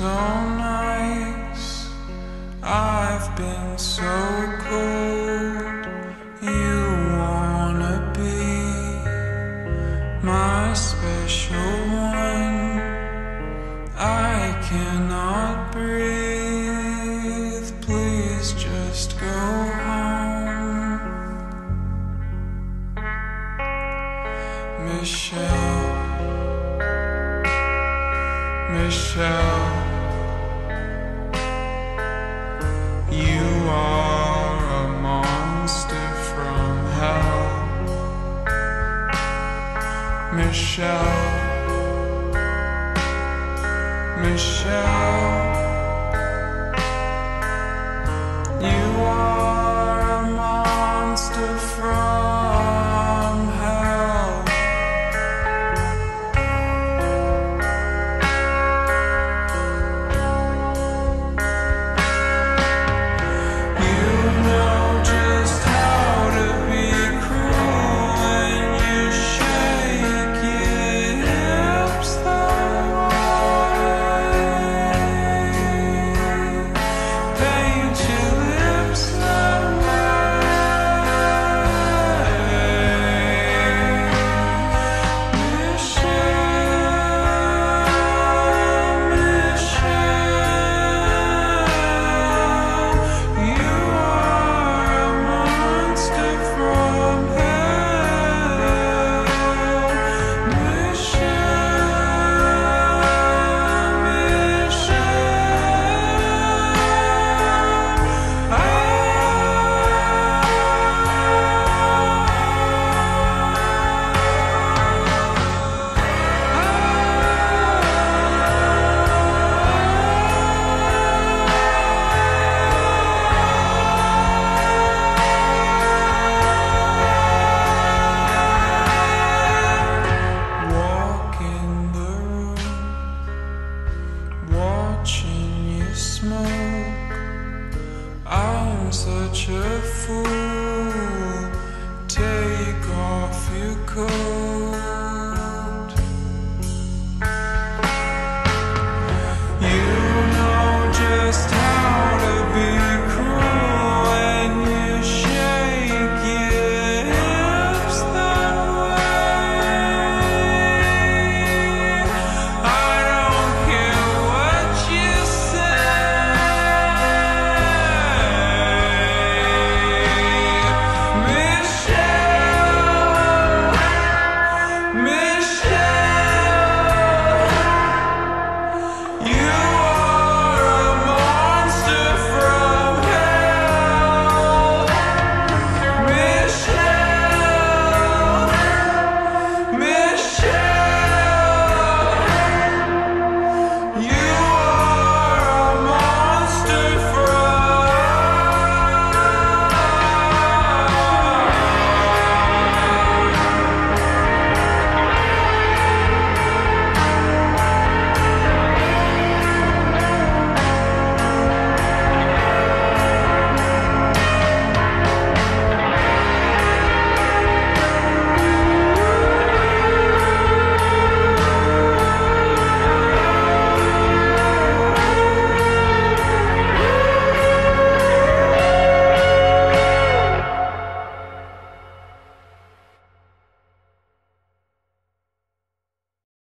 so nice. I've been so cold. You wanna be my special one. I cannot breathe. Please just go home, Michelle. Michelle. Michelle, Michelle, you. such a fool. Take off your coat.